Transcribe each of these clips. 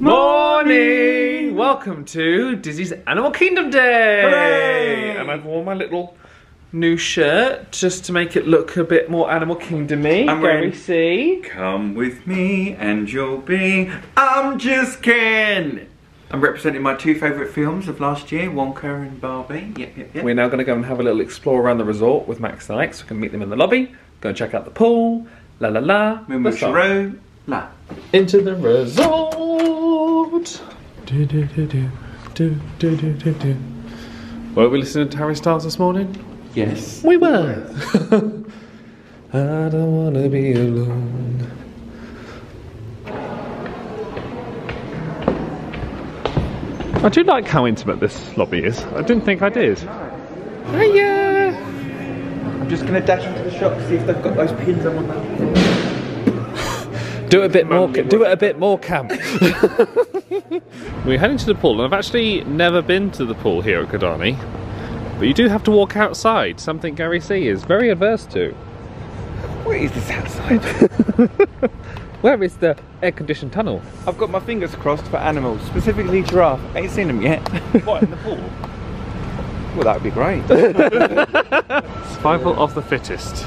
Morning! Welcome to Dizzy's Animal Kingdom Day! Hooray! And I've worn my little new shirt just to make it look a bit more Animal Kingdom-y. I'm Gary C. Come with me and you'll be. I'm just Ken. I'm representing my two favourite films of last year, Wonka and Barbie. Yep, yep, yep. We're now going to go and have a little explore around the resort with Max and Alex. We can meet them in the lobby, go and check out the pool, La la la. Mumushiro. La. Into the resort. Do, do, do, do. Do, do, do, do, do. Were we listening to Harry Styles this morning? Yes. We were. I don't want to be alone. I do like how intimate this lobby is. I didn't think I did. Hiya! I'm just going to dash into the shop to see if they've got those pins I want. Do it a bit more. Do it a bit more camp. We're heading to the pool, and I've actually never been to the pool here at Kidani. But you do have to walk outside, something Gary C is very averse to. What is this outside? Where is the air-conditioned tunnel? I've got my fingers crossed for animals, specifically giraffe. I Ain't seen them yet. What in the pool? Well, that would be great. Survival of the fittest.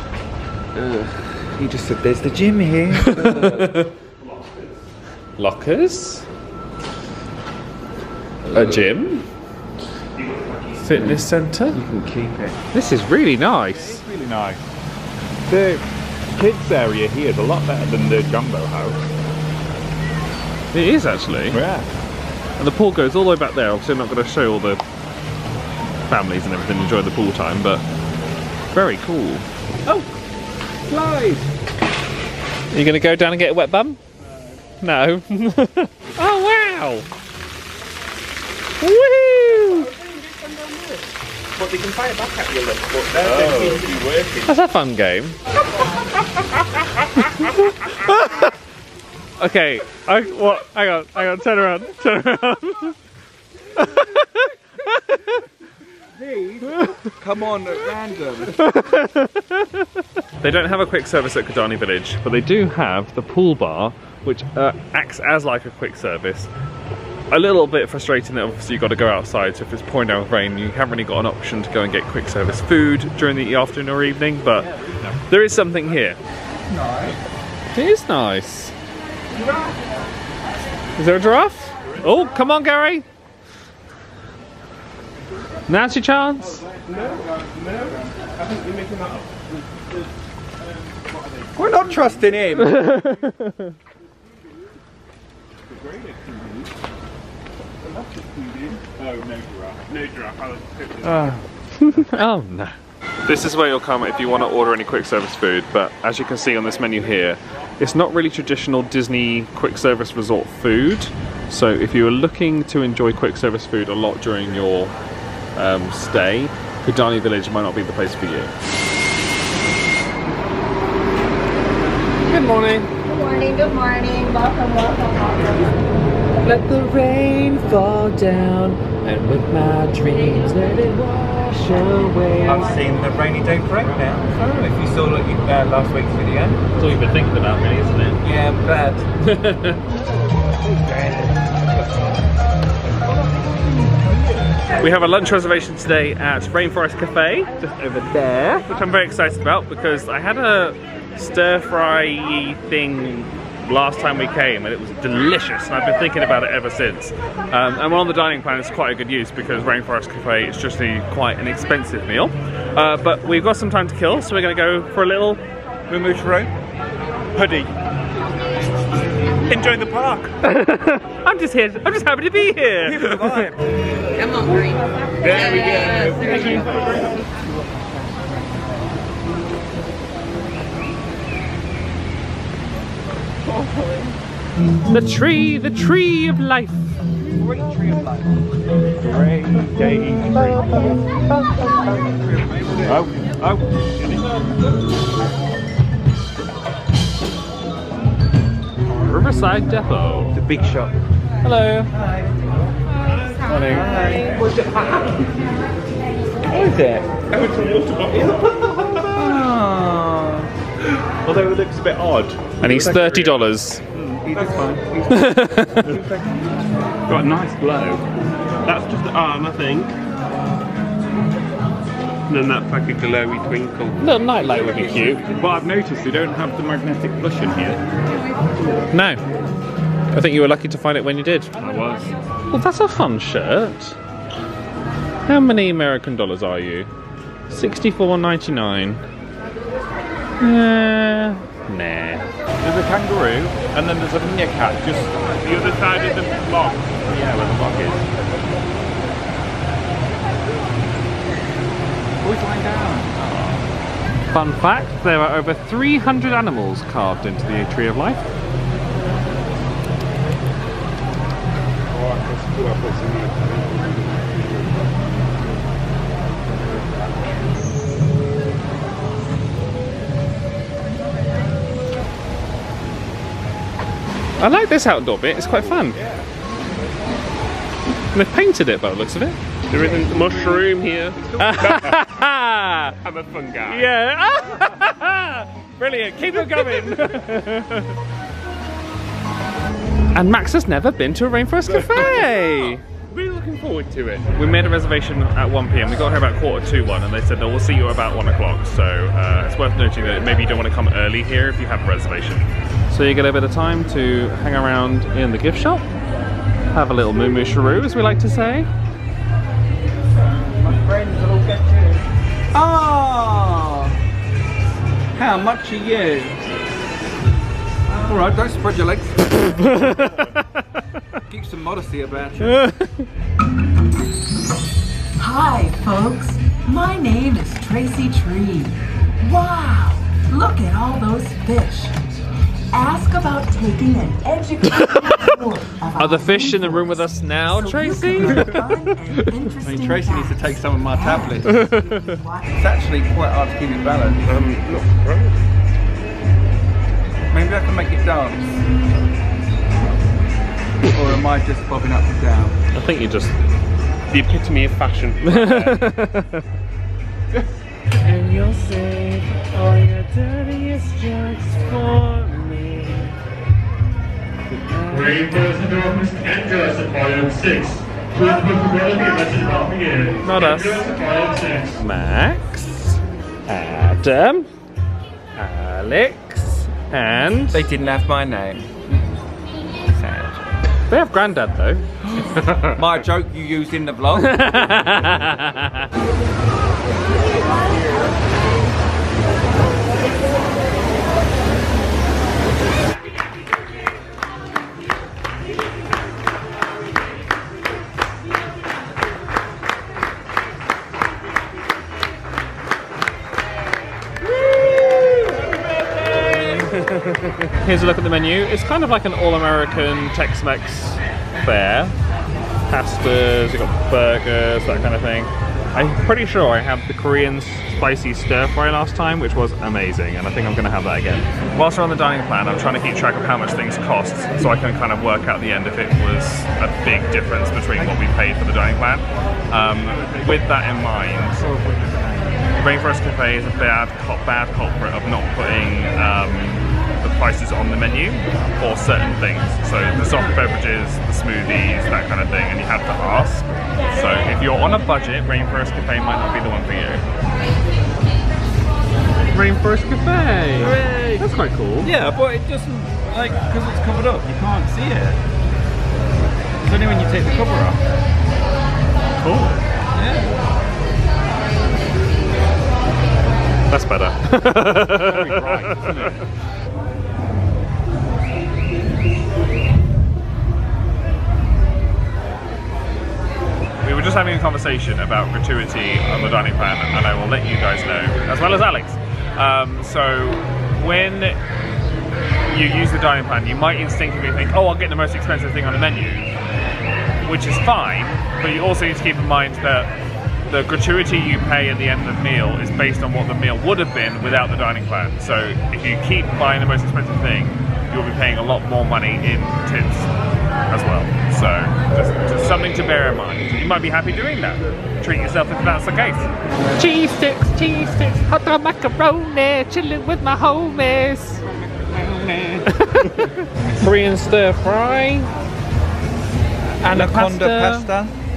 he just said, "There's the gym here." Lockers. A gym. Fitness centre. you can keep it. This is really nice. really nice. The kids area here is a lot better than the Jambo House. It is actually. Yeah. And the pool goes all the way back there. Obviously, I'm not going to show all the families and everything enjoy the pool time, but very cool. Oh, slide. Are you going to go down and get a wet bum? No. oh wow! Woo! But they can fire back at you, look. But oh, they're Oh, they seem to be working. That's a fun game. okay, I what? Hang on, hang on. Turn around. Turn around. Come on, at random. They don't have a quick service at Kidani Village, but they do have the pool bar, which uh, acts as like a quick service. A little bit frustrating that obviously you've got to go outside, so if it's pouring down with rain, you haven't really got an option to go and get quick service food during the afternoon or evening, but there is something here. Nice. It is nice. Is there a giraffe? Oh, come on, Gary. Now's your chance. We're not trusting him. Oh, no giraffe. No giraffe. I was Oh no. This is where you'll come if you want to order any quick service food, but as you can see on this menu here, it's not really traditional Disney quick service resort food. So if you are looking to enjoy quick service food a lot during your um, stay, Kidani Village might not be the place for you. Good morning. Good morning, good morning. Welcome, welcome, welcome. Let the rain fall down, and with my dreams let it wash away. I've seen the rainy day parade now. Oh, if you saw like, uh, last week's video. That's all you've been thinking about, really, isn't it? Yeah, I'm We have a lunch reservation today at Rainforest Cafe, just over there, which I'm very excited about because I had a stir fry thing last time we came and it was delicious and I've been thinking about it ever since. Um, and we're on the dining plan it's quite a good use because Rainforest Cafe is just a, quite an expensive meal. Uh, but we've got some time to kill so we're going to go for a little Road. hoodie. Enjoy the park. I'm just here, I'm just happy to be here. Give it a vibe. Come on, Marie. There we go. There you go. The tree, the tree of life. Great tree of life. great day. Oh, oh. Riverside Depot. The big shop. Hello. Morning. What is it? Oh. Although it looks looks a bit odd. And he's thirty dollars. Hmm, he's just fine. Got a nice glow. That's just ah, the arm, I think. And then that's like a glowy twinkle. Little nightlight would be cute. But I've noticed they don't have the magnetic cushion here. No. I think you were lucky to find it when you did. I was. Well, that's a fun shirt. How many American dollars are you? Sixty-four ninety-nine. Uh, nah. There's a kangaroo, and then there's a meerkat just the other side of the log. Yeah, where the log is. Oh, he's lying down. Fun fact: there are over three hundred animals carved into the Tree of Life. I like this outdoor bit. It's quite fun. And they've painted it by the looks of it. There isn't mushroom here. yeah. I'm a fun guy. Yeah. Brilliant. Keep it going. and Max has never been to a Rainforest Cafe. Really looking forward to it. We made a reservation at 1 p.m. We got here about quarter to one, and they said, "No, we'll see you about one o'clock." So uh, it's worth noting that maybe you don't want to come early here if you have a reservation. So you get a bit of time to hang around in the gift shop, have a little moo moo shiroo, as we like to say. Oh! How much are you? All right, don't spread your legs. Keep some modesty about you. Hi, folks. My name is Tracy Tree. Wow, look at all those fish. Ask about taking an educated tour Are the fish in the room with us now, so Tracy? can learn fun and I mean, Tracy needs to take some of my tablets. And you can watch It's actually quite hard to keep it balanced. Um, look, right. Maybe I can make it dance. Or am I just bobbing up and down? I think you're just. The epitome of fashion. And you'll save all your dirtiest jokes for me. Rainforest Development Angela Supply 6. Please book availability message popping in. Not us. Angela Supply 6. Max, Adam, Alex, and They didn't have my name. Sad. they have Grandad though. My joke you used in the vlog. Here's a look at the menu. It's kind of like an all-American Tex-Mex fare. Pastas, you've got burgers, that kind of thing. I'm pretty sure I had the Korean spicy stir fry last time, which was amazing, and I think I'm going to have that again. Whilst we're on the dining plan, I'm trying to keep track of how much things cost, so I can kind of work out the end if it was a big difference between what we paid for the dining plan. Um, with that in mind, Rainforest Cafe is a bad, bad culprit of not putting um, prices on the menu for certain things. So the soft beverages, the smoothies, that kind of thing, and you have to ask. So if you're on a budget, Rainforest Cafe might not be the one for you. Rainforest Cafe! That's quite cool. yeah, but it doesn't, like, because it's covered up, you can't see it. It's only when you take the cover off. Cool. Yeah. That's better. We were just having a conversation about gratuity on the dining plan, and I will let you guys know, as well as Alex. Um, so, when you use the dining plan, you might instinctively think, oh, I'll get the most expensive thing on the menu, which is fine, but you also need to keep in mind that the gratuity you pay at the end of the meal is based on what the meal would have been without the dining plan. So, if you keep buying the most expensive thing, you'll be paying a lot more money in tips as well. So just, just something to bear in mind. You might be happy doing that. Treat yourself if that's the case. Cheese sticks, cheese sticks, hot dog macaroni, chilling with my homies. Korean stir fry. And a Anaconda pasta. pasta.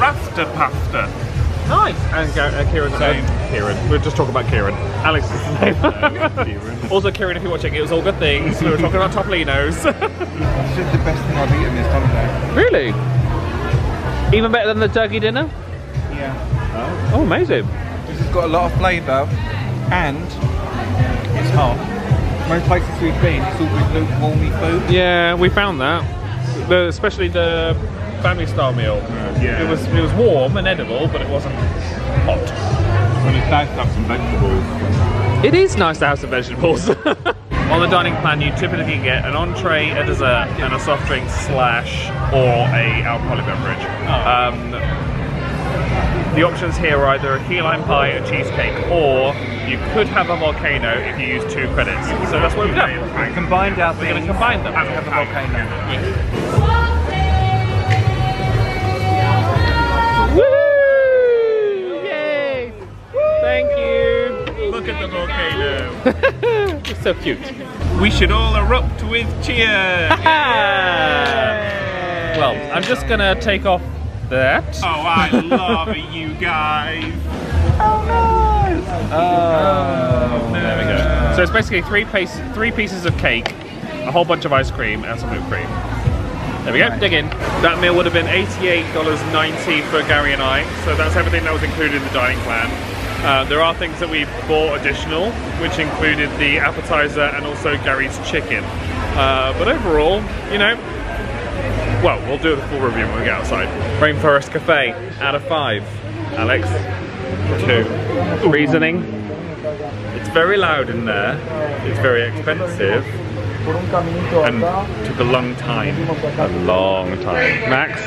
Rasta pasta. Nice. And Gar- uh, Kieran. Same. uh, Kieran. We'll just talk about Kieran. Alex is the name. also, Kieran, if you're watching, it was all good things. We were talking about Topolino's. This is the best thing I've eaten this holiday. really? Even better than the turkey dinner? Yeah. Oh, amazing. This has got a lot of flavour and it's hot. Most places we've been, it's all good lukewarmy food. Yeah, we found that. The, especially the family style meal. yeah. It was it was warm and edible, but it wasn't hot. And it's nice to have some vegetables. It is nice to have some vegetables. On the dining plan, you typically get an entree, a dessert, and a soft drink slash or a alcoholic beverage. Um, the options here are either a key lime pie, a cheesecake, or you could have a volcano if you use two credits. So that's what we've done. We combined our We're going to combine them. and have a volcano. Look at the volcano. It's so cute. we should all erupt with cheer. Well, I'm just gonna take off that. Oh, I love you guys. Oh nice! Oh, oh, there we go. So it's basically three piece, three pieces of cake, a whole bunch of ice cream, and some whipped cream. There we go. Dig in. That meal would have been $88.90 for Gary and I. So that's everything that was included in the dining plan. Uh, there are things that we bought additional, which included the appetizer and also Gary's chicken. Uh, but overall, you know, well, we'll do the full review when we get outside. Rainforest Cafe, out of five. Alex? Two. Reasoning? It's very loud in there. It's very expensive. And took a long time. A long time. Max?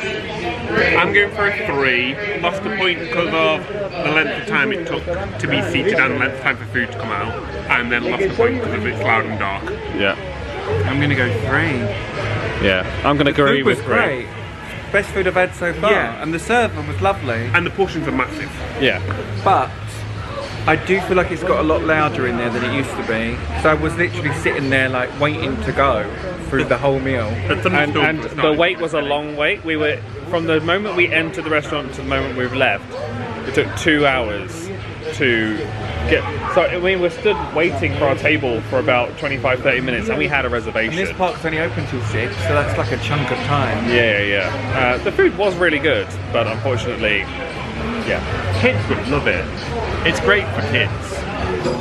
I'm going for a three. Lost the point because of the length of time it took to be seated and the length of time for food to come out. And then lost the point because of it's loud and dark. Yeah. I'm gonna go three. Yeah. I'm going to agree Food was with three. great. Best food I've had so far. Yeah. And the server was lovely. And the portions are massive. Yeah. But I do feel like it's got a lot louder in there than it used to be. So I was literally sitting there like waiting to go through the whole meal. And, and the wait was a long wait. We were from the moment we entered the restaurant to the moment we've left. It took two hours to get. So I mean, we stood waiting for our table for about 25, 30 minutes, and we had a And reservation. this park's only open till six, so that's like a chunk of time. yeah, yeah, yeah. Uh, the food was really good, but unfortunately, yeah. Kids would love it. It's great for kids.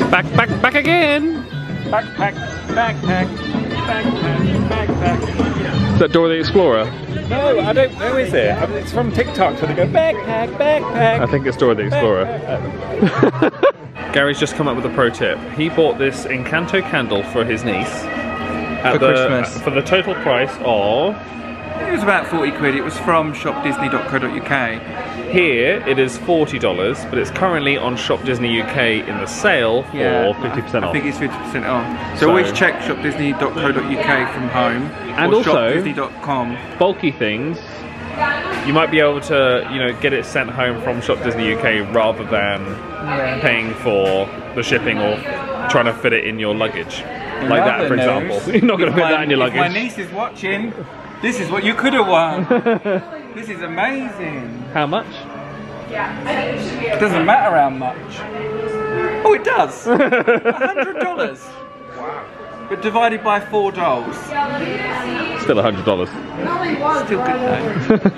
Back, back, back again. Backpack, backpack, backpack, backpack. Is that Dora the Explorer? No, I don't know, is it? Um, it's from TikTok, so they go backpack, backpack. I think it's Dora the Explorer. Gary's just come up with a pro tip. He bought this Encanto candle for his niece. At For the, Christmas. For the total price of. It was about 40 quid. It was from shopdisney.co.uk. Here it is $40, but it's currently on Shop Disney UK in the sale for 50% I off. think it's 50% off. So, So- always check shopdisney.co.uk from home. And or also- shopdisney.com. Bulky things, you might be able to, you know, get it sent home from Shop Disney UK rather than paying for the shipping or trying to fit it in your luggage. Like that, for Another example. You're not going to fit my- that in your if My luggage. niece is watching. This is what you could have won. this is amazing. How much? Yeah. It doesn't matter how much. Oh, it does. A hundred dollars. Wow. But divided by four dolls. Still a hundred dollars. Still good though.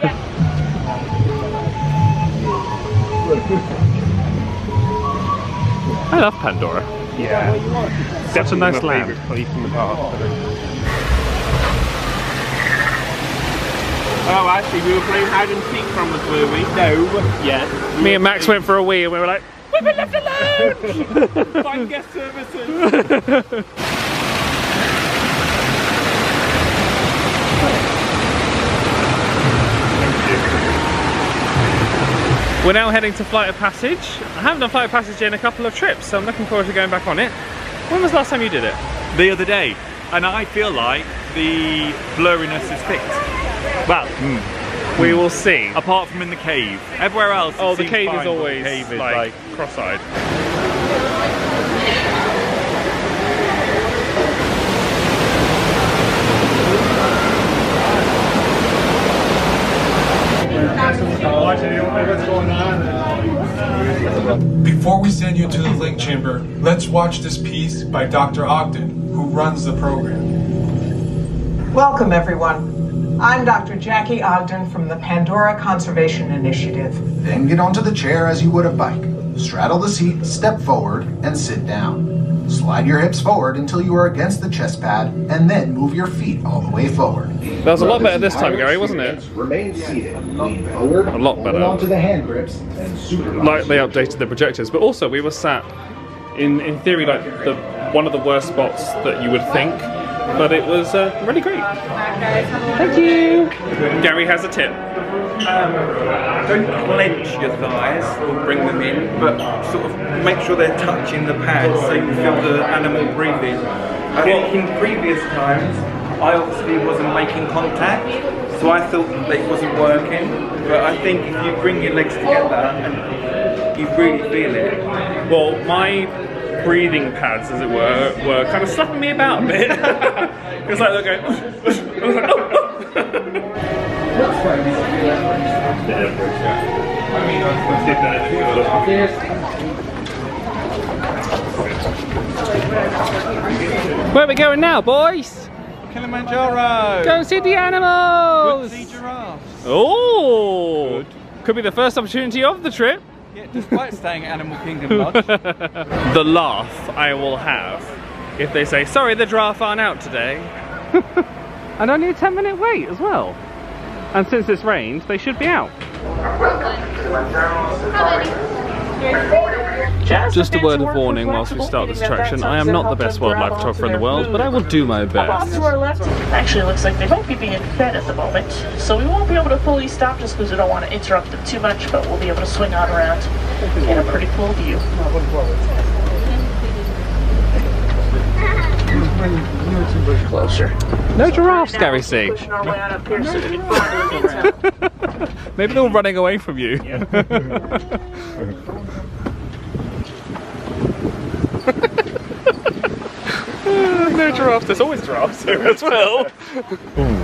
I love Pandora. Yeah. Such a nice my land. favourite place in the park. Oh, actually, we were playing hide and seek from us, were we? No. Yeah. Me and Max went for a wee and we were like, we've been left alone! Find guest services. We're now heading to Flight of Passage. I haven't done Flight of Passage in a couple of trips, so I'm looking forward to going back on it. When was the last time you did it? The other day, and I feel like the blurriness is fixed. Well, mm. we will see. Apart from in the cave. Everywhere else, oh, the cave, fine, always, cave is always like, like cross-eyed. Before we send you to the link chamber, let's watch this piece by Dr. Ogden, who runs the program. Welcome, everyone. I'm Dr. Jackie Ogden from the Pandora Conservation Initiative. Then get onto the chair as you would a bike. Straddle the seat, step forward, and sit down. Slide your hips forward until you are against the chest pad, and then move your feet all the way forward. That was a lot better this time, Gary, wasn't it? Remain seated. Lean forward. A lot Hold better. on to the hand grips and supervise. Like they updated the projectors, but also we were sat in in theory like the one of the worst spots that you would think, but it was uh, really great. Thank you. Gary has a tip. Don't clench your thighs or bring them in, but sort of make sure they're touching the pads so you feel the animal breathing. I think in previous times, I obviously wasn't making contact, so I thought that it wasn't working. But I think if you bring your legs together and you really feel it. Well, my breathing pads, as it were, were kind of slapping me about a bit. it was like they're going. I was like, oh, Where are we going now, boys? Kilimanjaro! Go see the animals! Good see giraffes. Oh! Could be the first opportunity of the trip. Yeah, despite staying at Animal Kingdom Lodge. the laugh I will have if they say, sorry, the giraffe aren't out today. and only a 10 minute wait as well. And since it's rained, they should be out. Just a word of warning whilst we start this attraction. I am not the best wildlife photographer in the world, but I will do my best. to our left, actually it looks like they might be being fed at the moment, so we won't be able to fully stop just because we don't want to interrupt them too much, but we'll be able to swing on around, get a pretty cool view. Closer. No giraffes, Gary C. Pushing our way on up here so we can find the. Maybe they're all running away from you. no giraffes, there's always giraffes here as well.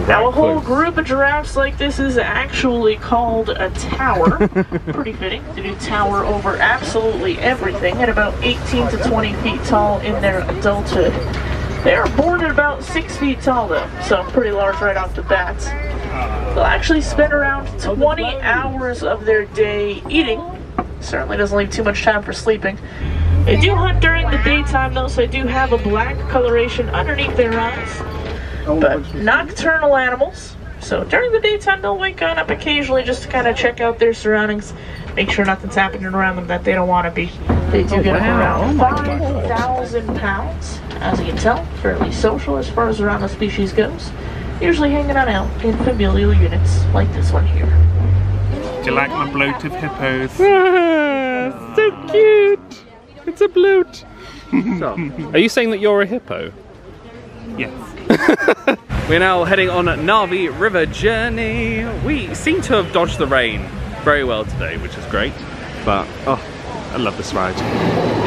Now a whole group of giraffes like this is actually called a tower. Pretty fitting to do tower over absolutely everything at about 18 to 20 feet tall in their adulthood. They are born at about 6 feet tall though, so pretty large right off the bat. They'll actually spend around 20 hours of their day eating. Certainly doesn't leave too much time for sleeping. They do hunt during the daytime though, so they do have a black coloration underneath their eyes but nocturnal animals. So during the daytime, they'll wake on up occasionally just to kind of check out their surroundings, make sure nothing's happening around them that they don't want to be. They do get up around 5,000 pounds. As you can tell, fairly social as far as around the species goes. Usually hanging on out in familial units like this one here. Do you like my bloated hippos? Ah, so cute! It's a bloat. Are you saying that you're a hippo? Yes. We're now heading on a Navi River journey. We seem to have dodged the rain very well today, which is great. But, oh, I love this ride.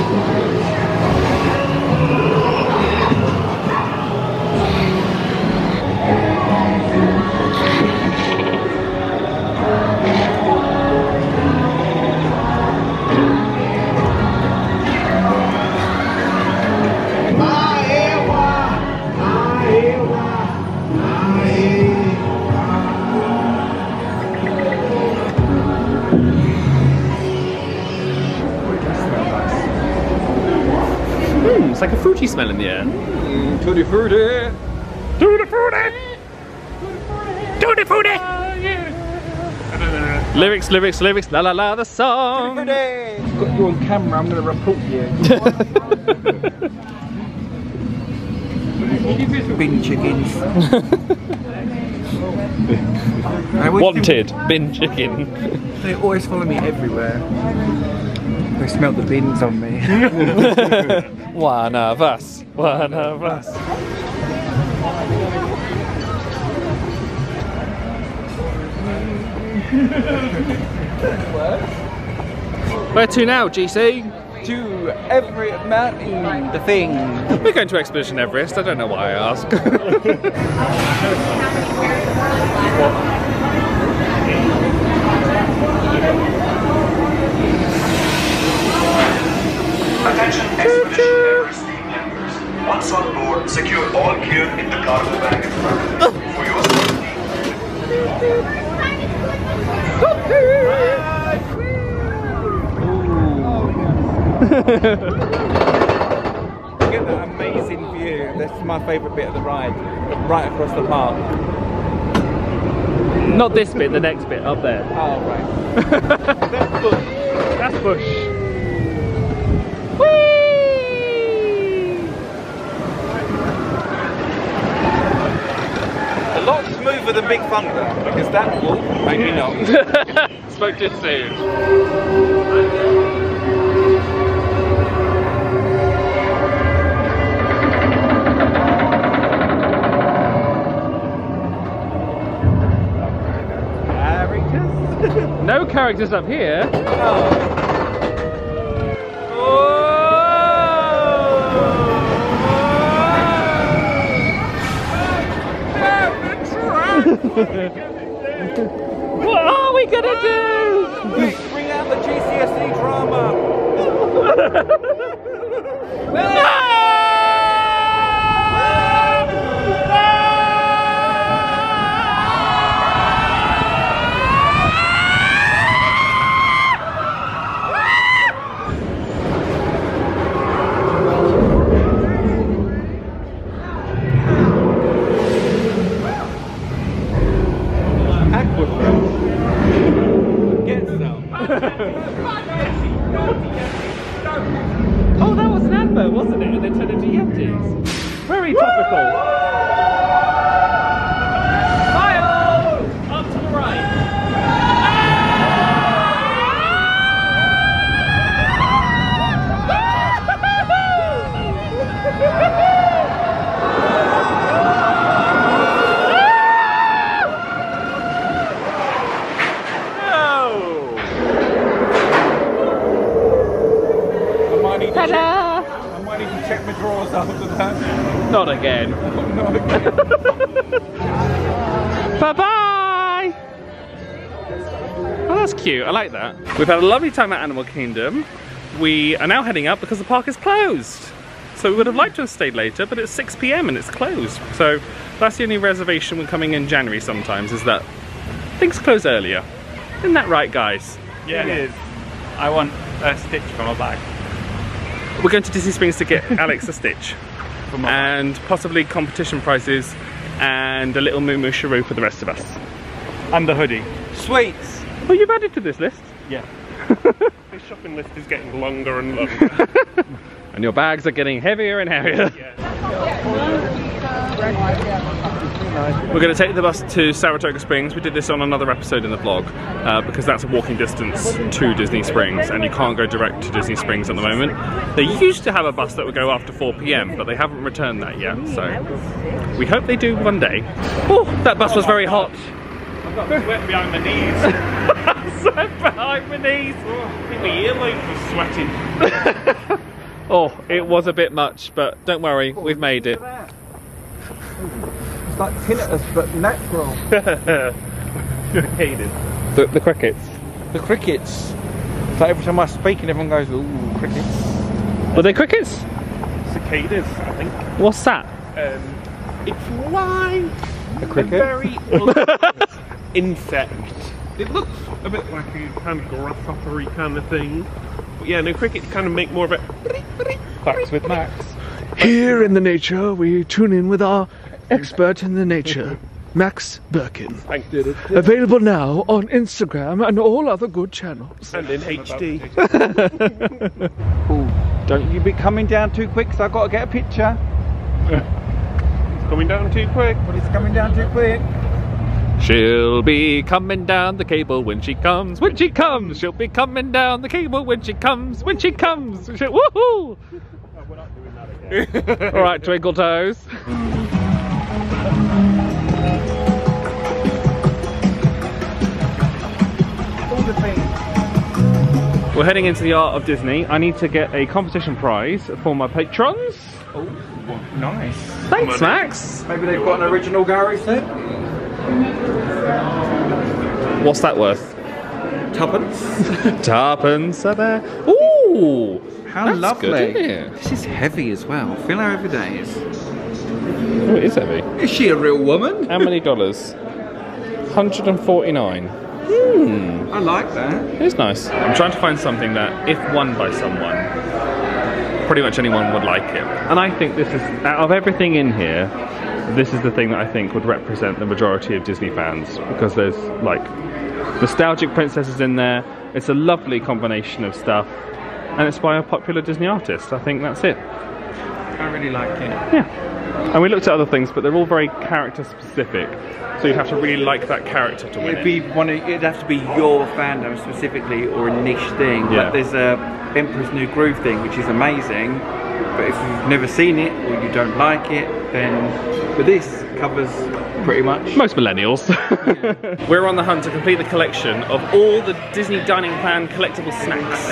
Smell in the air. Mm, tutti frutti! Tutti frutti! Tutti frutti! Lyrics, lyrics, lyrics, la la la, the song! Got you on camera, I'm going to report you. Bin chickens. Wanted, bin chicken. They, they always follow me everywhere. They smell the beans on me. one of us, one of us. Where to now, GC? to Everett Mountain, the thing. We're going to Expedition Everest. I don't know why I ask. in the cargo bag in front. For your safety. You get that amazing view. That's my favourite bit of the ride, right across the park. Not this bit, the next bit up there. Oh, right. That's bush. That's bush. A smoother than Big Thunder because that will maybe not. Spoke too soon. No characters up here. Oh. What are we gonna do? Bring out the GCSE drama. an wasn't it? And they turned into Yetis. Very topical. Smile! Up to the right. I might need to check, Ta-da! I might need to check my drawers after that. Not again. Not again. Bye bye! Oh, that's cute. I like that. We've had a lovely time at Animal Kingdom. We are now heading up because the park is closed. So we would have liked to have stayed later, but it's 6 p.m. and it's closed. So that's the only reservation when coming in January sometimes is that things close earlier. Isn't that right, guys? Yeah, it is. I want a stitch from a bag. We're going to Disney Springs to get Alex a stitch. And possibly competition prizes and a little Moo Moo Charoo for the rest of us. And the hoodie. Sweets. Oh, you've added to this list? Yeah. This shopping list is getting longer and longer. And your bags are getting heavier and heavier. We're going to take the bus to Saratoga Springs. We did this on another episode in the vlog uh, because that's a walking distance to Disney Springs and you can't go direct to Disney Springs at the moment. They used to have a bus that would go after 4 pm, but they haven't returned that yet. So we hope they do one day. Oh, that bus was very hot. I've got sweat behind my knees. sweat behind my knees. I think my earlobes were sweating. Oh, it was a bit much, but don't worry, we've made it. It's like tinnitus, but natural. Cicadas. The, the crickets. The crickets. So every time I speak and everyone goes, ooh, crickets. Were they crickets? Cicadas, I think. What's that? Um, it's white. A cricket? very insect. It looks a bit like a kind of grasshoppery kind of thing. But yeah, no, crickets kind of make more of a. Facts with Max. Here in the nature, we tune in with our expert in the nature, Max Birkin. Thank you. Available now on Instagram and all other good channels. And in HD. Ooh, don't you be coming down too quick, so I've got to get a picture. It's coming down too quick. But it's coming down too quick. She'll be coming down the cable when she comes. When she comes, she'll be coming down the cable when she comes. When she comes, she- woohoo! All right, twinkle toes. All the things. We're heading into the Art of Disney. I need to get a competition prize for my patrons. Oh, nice. Thanks, Max. Maybe they've got an original Gary set. What's that worth? Tuppence. Tuppence a there. Ooh! How That's lovely. good, isn't it? This is heavy as well. Feel how heavy that is. Oh, it is heavy. Is she a real woman? How many dollars? 149. Hmm. I like that. It's nice. I'm trying to find something that, if won by someone, pretty much anyone would like it. And I think this is, out of everything in here, this is the thing that I think would represent the majority of Disney fans because there's like nostalgic princesses in there. It's a lovely combination of stuff, and it's by a popular Disney artist. I think that's it. I really like it. Yeah. And we looked at other things, but they're all very character specific. So you'd have to really like that character to win It'd it. one. Of, it'd have to be your fandom specifically, or a niche thing. Yeah. Like there's a Emperor's New Groove thing, which is amazing. But if you've never seen it or you don't like it, then but this covers pretty much. Most millennials. We're on the hunt to complete the collection of all the Disney Dining Plan collectible snacks.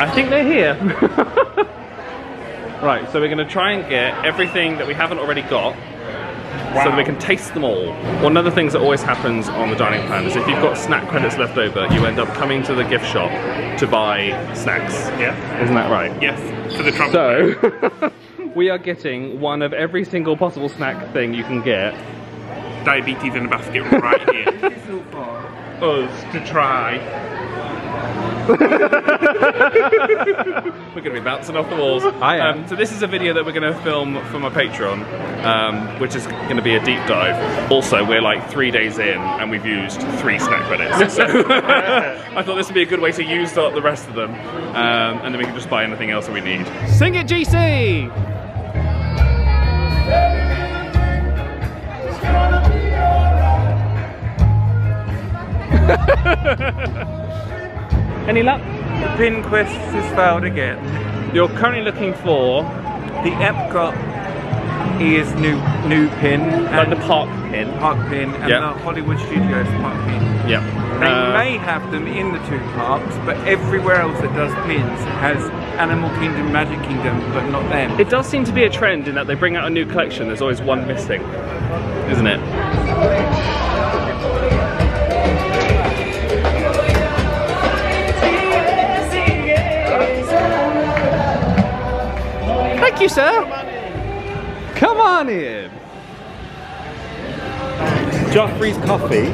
I think they're here. right, so we're going to try and get everything that we haven't already got. So that we can taste them all. One of the things that always happens on the dining plan is if you've got snack credits left over, you end up coming to the gift shop to buy snacks. Yeah. Isn't that right? Yes, for the trouble. So, we are getting one of every single possible snack thing you can get. Diabetes in a basket right here. Us to try. We're going to be bouncing off the walls. I am. Um, so this is a video that we're going to film for my Patreon, um, which is going to be a deep dive. Also, we're like three days in and we've used three snack credits. So I thought this would be a good way to use up the rest of them, um, and then we can just buy anything else that we need. Sing it, GC! Any luck? The pin quest has failed again. You're currently looking for The Epcot is new new pin. like the park pin. park pin and Yeah. the Hollywood Studios park pin. Yeah. They Uh, may have them in the two parks, but everywhere else that does pins has Animal Kingdom, Magic Kingdom, but not them. It does seem to be a trend in that they bring out a new collection, there's always one missing, isn't it? You, sir. Come on in. Joffrey's coffee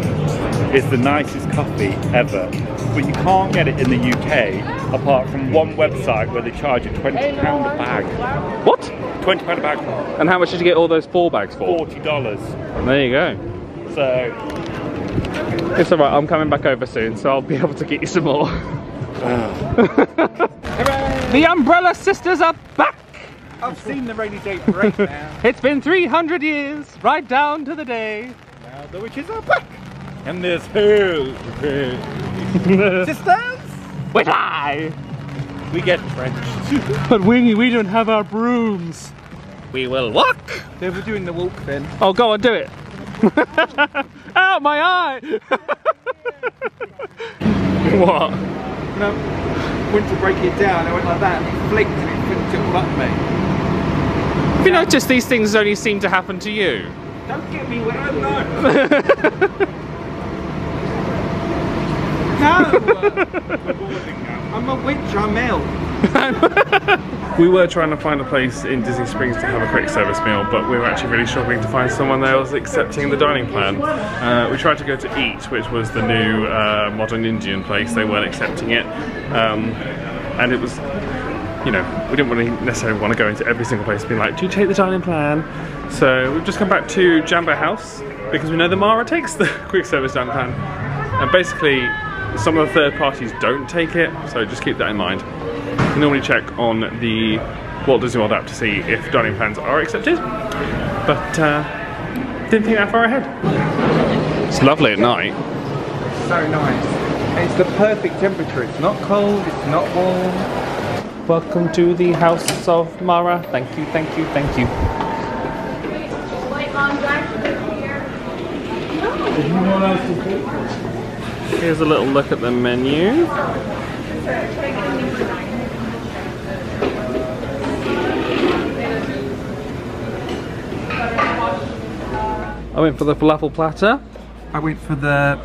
is the nicest coffee ever, but you can't get it in the UK apart from one website where they charge you £20 a bag. What? £20 a bag. And how much did you get all those four bags for? $40. There you go. So, It's alright, I'm coming back over soon, so I'll be able to get you some more. Ah. the Umbrella Sisters are! I've seen the rainy day parade now. It's been 300 years, right down to the day. now the witches are back. And there's who? Sisters! Wait, I! we get French. But we, we don't have our brooms. We will walk! They were doing the walk then. Oh, go on, do it. Ow, my eye! what? No, went to break it down, I went like that, and it flicked and it all up me. Have you noticed these things only seem to happen to you? Don't get me wet, no! no! I'm a witch, I'm Elle. We were trying to find a place in Disney Springs to have a quick service meal, but we were actually really struggling to find someone there who was accepting the dining plan. Uh, we tried to go to Eat, which was the new uh, modern Indian place. They weren't accepting it, um, and it was, you know, we didn't really necessarily want to go into every single place being like, "Do you take the dining plan?" So we've just come back to Jambo House because we know the Mara takes the quick service dining plan, and basically some of the third parties don't take it, so just keep that in mind. You can normally check on the Walt Disney World app to see if dining plans are accepted, but uh, didn't think that far ahead. It's lovely at night. So nice. It's the perfect temperature. It's not cold, it's not warm. Welcome to the House of Mara. Thank you, thank you, thank you. Here's a little look at the menu. I went for the falafel platter. I went for the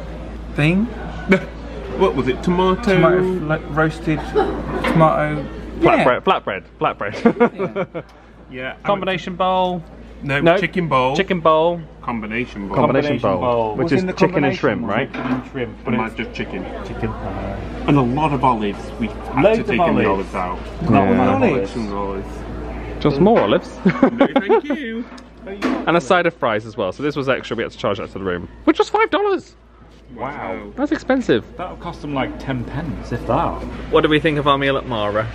thing. What was it? Tomato. Tomato roasted tomato. Flatbread, flatbread, flatbread. Yeah. Combination bowl. No, No. chicken bowl. Chicken bowl. Combination bowl. Combination bowl, which What's is chicken and shrimp, right? Chicken and shrimp. But But mine's it's just chicken. chicken pie. And a lot of olives. We had Loads to of take in the olives. olives out. Not Yeah. olives. Olives. Just more olives. No, thank you. and a side of fries as well. So this was extra. We had to charge that to the room, which was five dollars. Wow. That's expensive. That'll cost them like 10 pence, if that. What do we think of our meal at Mara?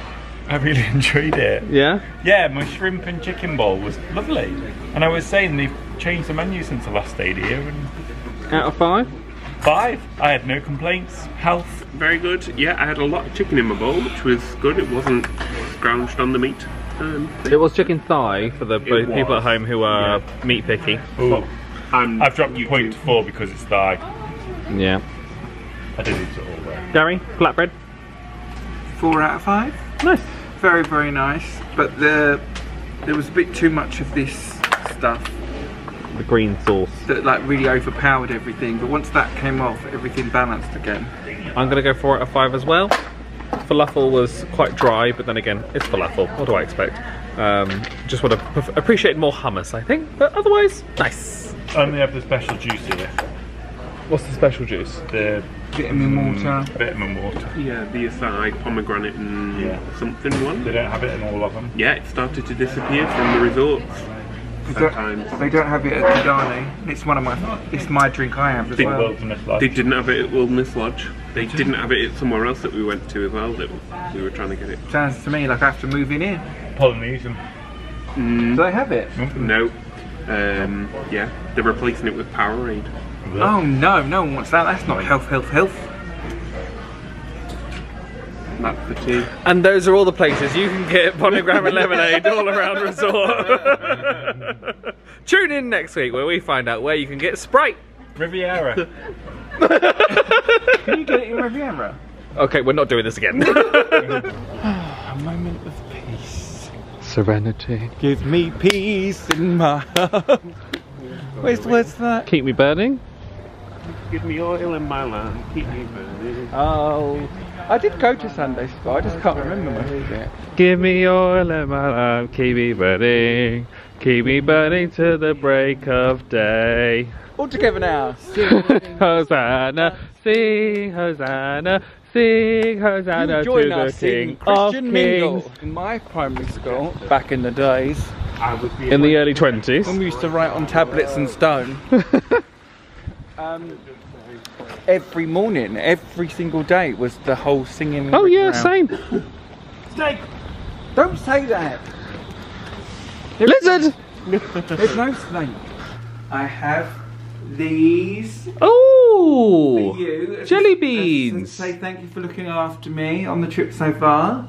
I really enjoyed it. Yeah. Yeah, my shrimp and chicken bowl was lovely. And I was saying they've changed the menu since I last stayed here and Out of five. five. I had no complaints. Health. Very good. Yeah, I had a lot of chicken in my bowl, which was good. It wasn't scrounged on the meat. Um, It was chicken thigh for the people was. at home who are meat picky. Ooh. and I've dropped point to four because it's thigh. Yeah. I did eat it all though. Gary, flatbread. Four out of five. Nice. Very, very nice. But the there was a bit too much of this stuff The green sauce. that like really overpowered everything. But once that came off, everything balanced again. I'm gonna go four out of five as well. Falafel was quite dry, but then again, it's falafel. What do I expect? Um, just would have pref- appreciated more hummus, I think. But otherwise, nice. Only have the special juice here. What's the special juice? The Vitamin mm, water. Vitamin water. yeah, the aside pomegranate and Yeah. something one. They don't have it in all of them. Yeah, it started to disappear from the resorts They don't, they don't have it at Kidani. It's one of my. It's my drink I have as Big well. wilderness life. They didn't have it at Wilderness Lodge. They didn't have it at somewhere else that we went to as well. That we were trying to get it. Sounds to me like I have to move in here. Polynesian. Do they have it? No. Um, yeah, they're replacing it with Powerade. Oh no, no one wants that. That's not health, health, health. That's the tea. And those are all the places you can get pomegranate lemonade all around resort. Tune in next week where we find out where you can get Sprite. Riviera. Can you get it in Riviera? Okay, we're not doing this again. A moment of peace. Serenity. Give me peace in my heart. Where's, where's that? Keep me burning. Give me oil in my lamp, keep me burning. Oh, I did go to Sunday school, I just can't remember most of it. Give me oil in my lamp, keep me burning. Keep me burning to the break of day. All together now. Hosanna, sing Hosanna, sing Hosanna to join the King in of Christian Kings. In my primary school, back in the days, I was the In the early 20s. when we used to write on tablets and stone, um, every morning, every single day was the whole singing. Oh yeah, round. same. Snake! Don't say that! Lizard! There's no snake. I have these Oh! for you. Jelly beans. as say thank you for looking after me on the trip so far.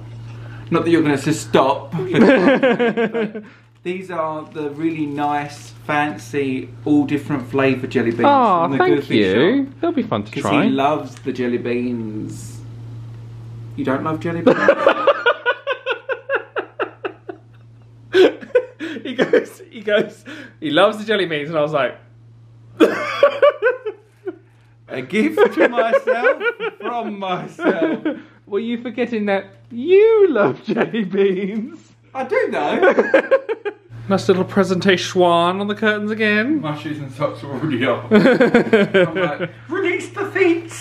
Not that you're going to just stop. These are the really nice, fancy, all different flavour jelly beans. Oh, from the thank Goofy you. Shop. They'll be fun to Because try. he loves the jelly beans. You don't love jelly beans? he goes, he goes, he loves the jelly beans, and I was like, A gift to myself from myself. were you forgetting that you love jelly beans? I do know. Nice little presentation on the curtains again. My shoes and socks are already off. I'm like, release the feet.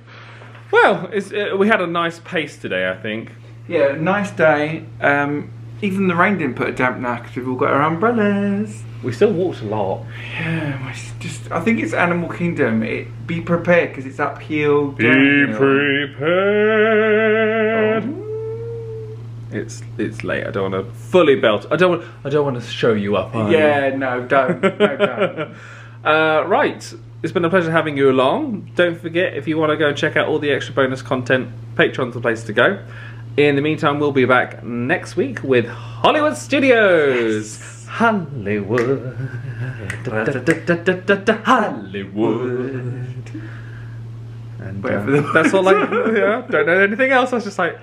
Well, it's, uh, we had a nice pace today, I think. yeah, nice day. Um, even the rain didn't put a dampener because we've all got our umbrellas. We still walked a lot. Yeah, just I think it's Animal Kingdom. It, be prepared because it's uphill. Be downhill. prepared. It's it's late. I don't want to fully belt. I don't. Want, I don't want to show you up. Yeah, no, don't, no, don't. Uh, right. It's been a pleasure having you along. Don't forget, if you want to go and check out all the extra bonus content, Patreon's the place to go. In the meantime, we'll be back next week with Hollywood Studios. Hollywood. Da, da, da, Hollywood. And uh, that's all I yeah, don't know anything else. I was just like,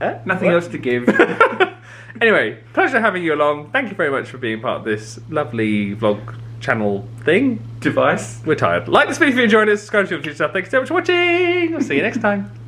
eh? Nothing What? else to give. Anyway, pleasure having you along. Thank you very much for being part of this lovely vlog channel thing device. We're tired. Like this video if you enjoyed it. Subscribe to the future stuff. Thank you so much for watching. I'll see you next time.